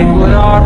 take what I